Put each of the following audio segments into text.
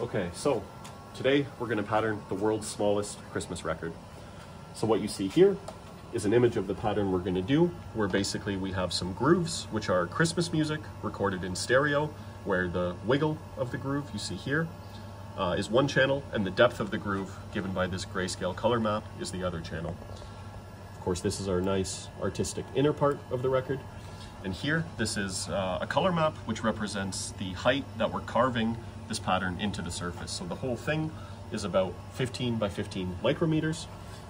Okay, so today we're going to pattern the world's smallest Christmas record. So what you see here is an image of the pattern we're going to do, where basically we have some grooves, which are Christmas music recorded in stereo, where the wiggle of the groove you see here uh, is one channel, and the depth of the groove, given by this grayscale color map, is the other channel. Of course, this is our nice artistic inner part of the record. And here, this is uh, a color map which represents the height that we're carving this pattern into the surface. So the whole thing is about 15 by 15 micrometers,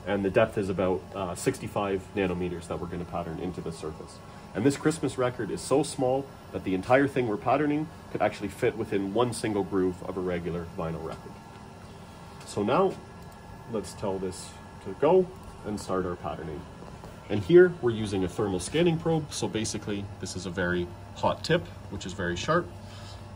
and the depth is about uh, 65 nanometers that we're going to pattern into the surface. And this Christmas record is so small that the entire thing we're patterning could actually fit within one single groove of a regular vinyl record. So now, let's tell this to go and start our patterning. And here we're using a thermal scanning probe. So basically this is a very hot tip, which is very sharp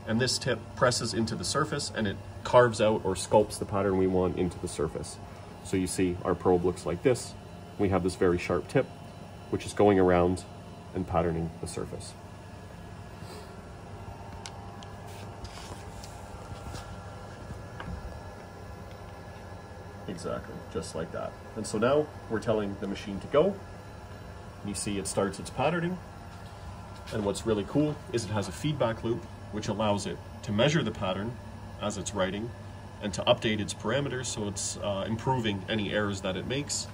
and this tip presses into the surface and it carves out or sculpts the pattern we want into the surface. So you see our probe looks like this. We have this very sharp tip, which is going around and patterning the surface. Exactly, just like that. And so now we're telling the machine to go. You see it starts its patterning. And what's really cool is it has a feedback loop which allows it to measure the pattern as it's writing and to update its parameters so it's uh, improving any errors that it makes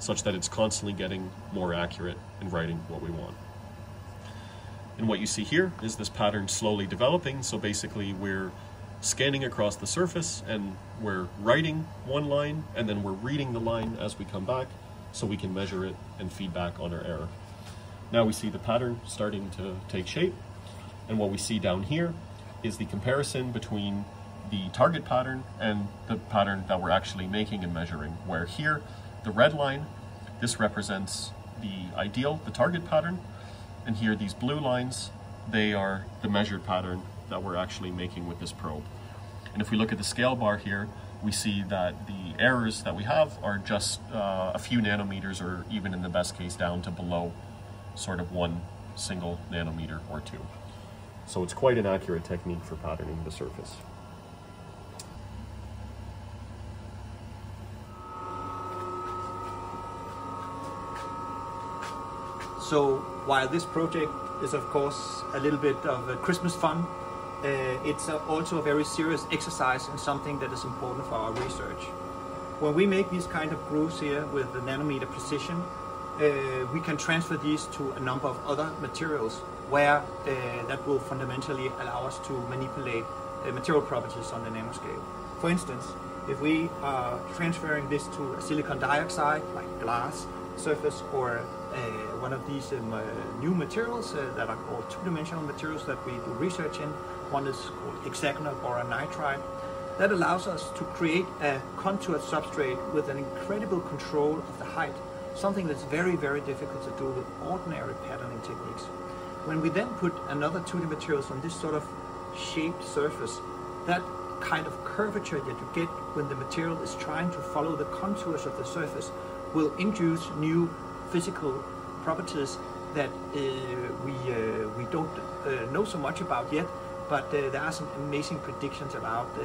such that it's constantly getting more accurate in writing what we want. And what you see here is this pattern slowly developing. So basically we're scanning across the surface and we're writing one line and then we're reading the line as we come back so we can measure it and feedback on our error. Now we see the pattern starting to take shape and what we see down here is the comparison between the target pattern and the pattern that we're actually making and measuring, where here, the red line, this represents the ideal, the target pattern, and here these blue lines, they are the measured pattern that we're actually making with this probe. And if we look at the scale bar here, we see that the errors that we have are just uh, a few nanometers or even in the best case down to below sort of one single nanometer or two. So it's quite an accurate technique for patterning the surface. So while this project is of course a little bit of a Christmas fun, uh, it's a, also a very serious exercise and something that is important for our research. When we make these kind of grooves here with the nanometer precision, uh, we can transfer these to a number of other materials where uh, that will fundamentally allow us to manipulate uh, material properties on the nanoscale. For instance, if we are transferring this to a silicon dioxide, like glass surface, or uh, one of these um, uh, new materials uh, that are called two-dimensional materials that we do research in, one is called hexagonal boron nitride, that allows us to create a contoured substrate with an incredible control of the height, something that's very, very difficult to do with ordinary patterning techniques. When we then put another 2D materials on this sort of shaped surface, that kind of curvature that you get when the material is trying to follow the contours of the surface will induce new physical properties that uh, we, uh, we don't uh, know so much about yet, but uh, there are some amazing predictions about uh,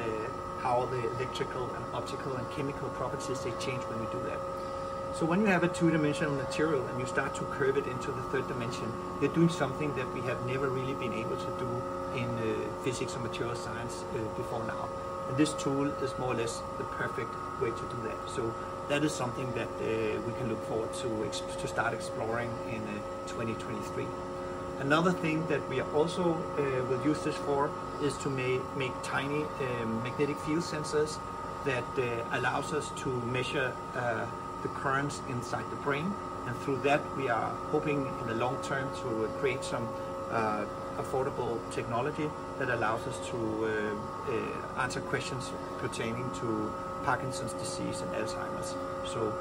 how the electrical and optical and chemical properties they change when we do that. So when you have a two-dimensional material and you start to curve it into the third dimension, you're doing something that we have never really been able to do in uh, physics or material science uh, before now. And this tool is more or less the perfect way to do that. So that is something that uh, we can look forward to, to start exploring in uh, 2023. Another thing that we also uh, will use this for is to make, make tiny um, magnetic field sensors that uh, allows us to measure the currents inside the brain. And through that, we are hoping in the long term to create some uh, affordable technology that allows us to uh, uh, answer questions pertaining to Parkinson's disease and Alzheimer's. So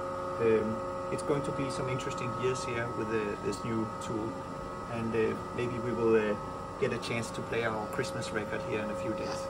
um, it's going to be some interesting years here with uh, this new tool. And uh, maybe we will get a chance to play our Christmas record here in a few days.